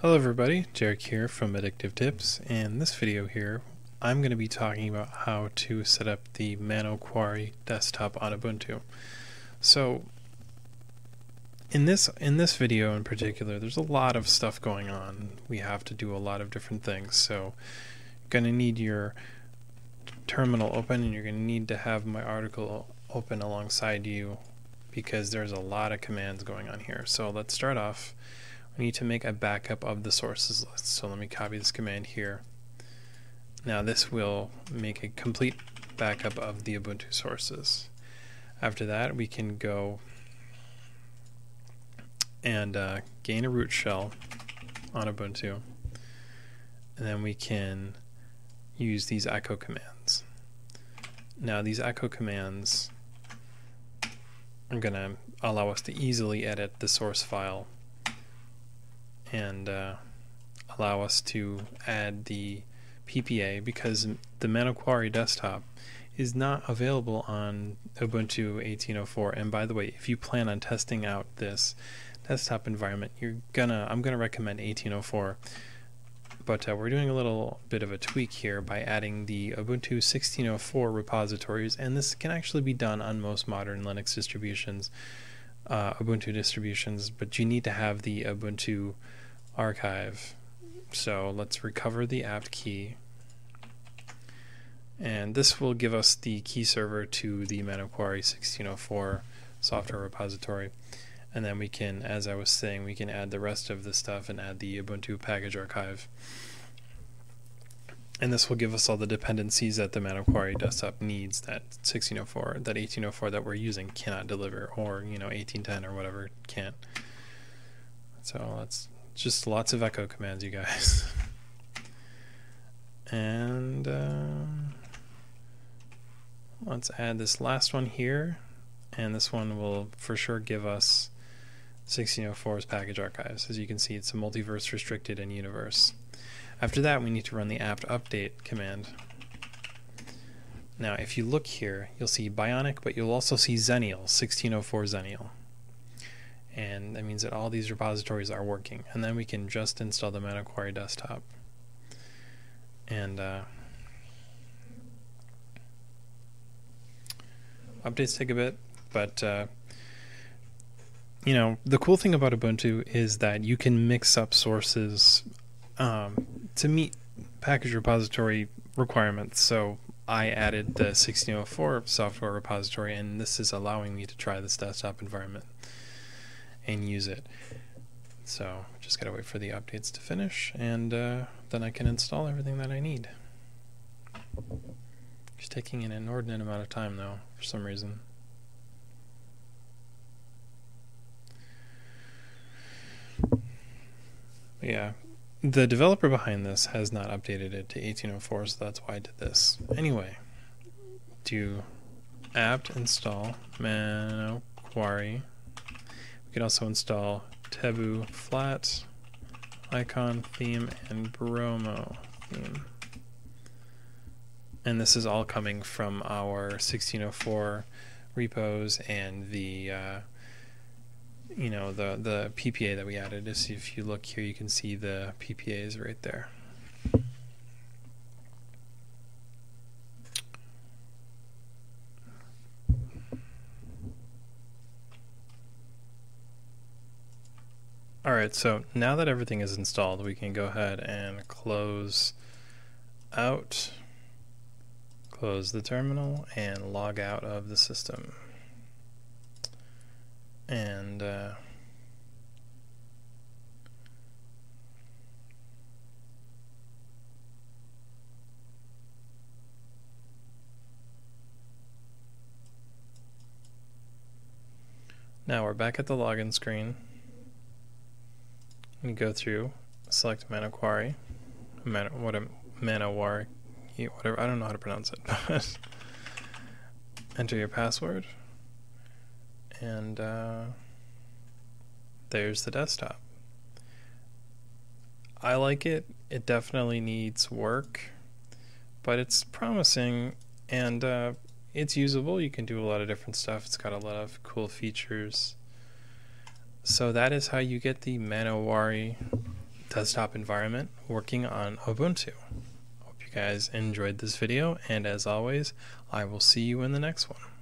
Hello everybody, Derrik here from Addictive Tips, and this video here I'm going to be talking about how to set up the Manokwari desktop on Ubuntu. So in this in this video in particular there's a lot of stuff going on. We have to do a lot of different things. So you're going to need your terminal open and you're going to need to have my article open alongside you because there's a lot of commands going on here. So let's start off we need to make a backup of the sources list. So let me copy this command here. Now this will make a complete backup of the Ubuntu sources. After that we can go and uh, gain a root shell on Ubuntu and then we can use these echo commands. Now these echo commands are going to allow us to easily edit the source file and uh, allow us to add the PPA because the Manokwari desktop is not available on Ubuntu 1804 and by the way if you plan on testing out this desktop environment you're gonna I'm gonna recommend 1804 but uh, we're doing a little bit of a tweak here by adding the Ubuntu 1604 repositories and this can actually be done on most modern Linux distributions uh, Ubuntu distributions but you need to have the Ubuntu archive. So let's recover the apt key. And this will give us the key server to the Manokwari 1604 software repository. And then we can, as I was saying, we can add the rest of the stuff and add the Ubuntu package archive. And this will give us all the dependencies that the Manokwari desktop needs that 1604, that 1804 that we're using cannot deliver, or you know 1810 or whatever can't. So let's just lots of echo commands, you guys. and uh, let's add this last one here. And this one will for sure give us 1604's package archives. As you can see, it's a multiverse restricted and universe. After that, we need to run the apt update command. Now, if you look here, you'll see Bionic, but you'll also see Xenial, 1604 Xenial and that means that all these repositories are working and then we can just install the Manokwari desktop and uh, updates take a bit but uh, you know the cool thing about Ubuntu is that you can mix up sources um, to meet package repository requirements so I added the 1604 software repository and this is allowing me to try this desktop environment and use it. So just gotta wait for the updates to finish and uh, then I can install everything that I need. It's taking an inordinate amount of time though, for some reason. Yeah, the developer behind this has not updated it to 1804, so that's why I did this. Anyway, do apt install manokwari We can also install Tebu Flat, Icon Theme, and Bromo Theme. And this is all coming from our 1604 repos and the uh, you know the the PPA that we added. Just if you look here, you can see the PPAs right there. Alright, so now that everything is installed, we can go ahead and close out, close the terminal, and log out of the system. And uh, now we're back at the login screen. And go through, select Mana Manokwari, Man, what a Manowari, whatever, I don't know how to pronounce it, enter your password, and uh, there's the desktop. I like it. It definitely needs work, but it's promising and uh, it's usable. You can do a lot of different stuff. It's got a lot of cool features. So that is how you get the Manowari desktop environment working on Ubuntu. Hope you guys enjoyed this video, and as always, I will see you in the next one.